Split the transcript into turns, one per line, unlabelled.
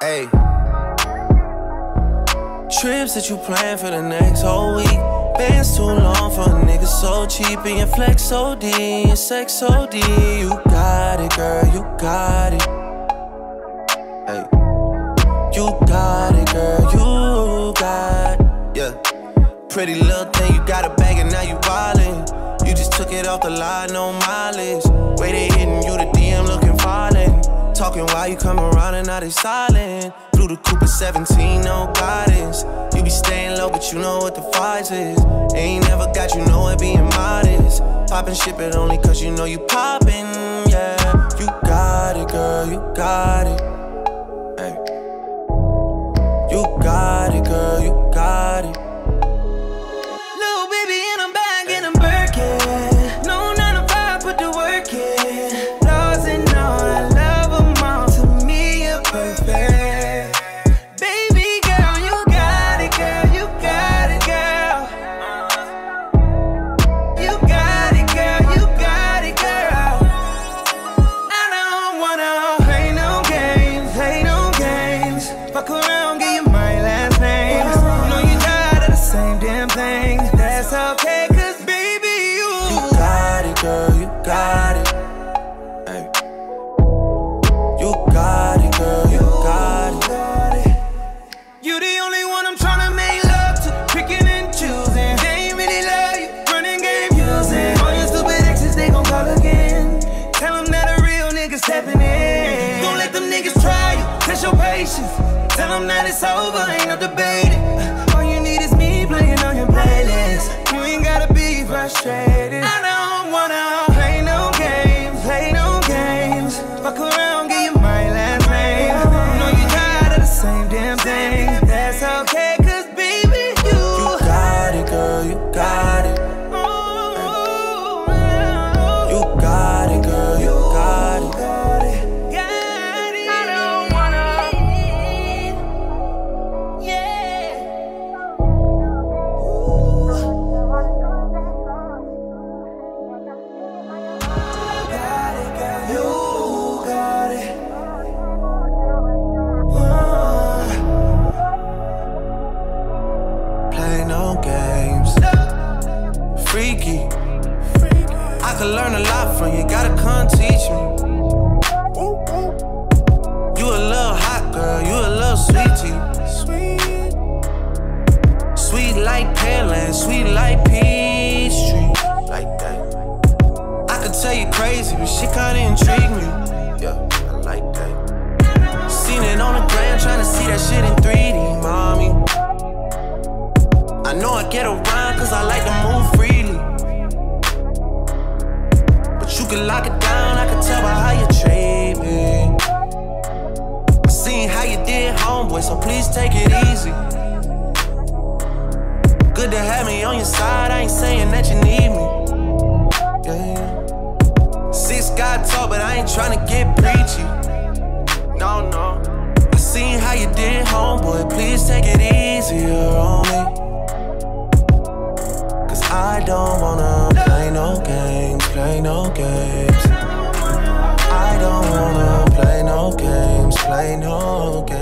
Hey. Trips that you plan for the next whole week. Bands too long for a nigga so cheap. And your flex OD, your sex OD. You got it, girl, you got it. Hey. You got it, girl, you got it. Yeah. Pretty little thing, you it off the line, no mileage. Way they hitting you, the DM looking violent. Talking while you come around and now they silent. Blue the Cooper 17, no guidance. You be staying low, but you know what the fight is. Ain't never got you know it being modest. Poppin' shit, but only cause you know you poppin',
patience. Tell them that it's over, ain't no debating.
From you, gotta come teach me. You a little hot girl, you a little sweetie. Sweet. Sweet like Pearland, sweet like peach tree. Like that. I could tell you crazy, but shit kinda intrigue me. Yeah, I like that. Seen it on the gram, tryna see that shit in 3D, mommy. I know I get around cause I like to move freely. Can lock it down, I can tell by how you treat me. I seen how you did, homeboy, so please take it easy. Good to have me on your side, I ain't saying that you need me. Yeah. Six God talk, but I ain't tryna get preachy. No, no. I seen how you did, homeboy, please take it easier on me. Cause I don't play no games. I don't wanna play no games, play no games.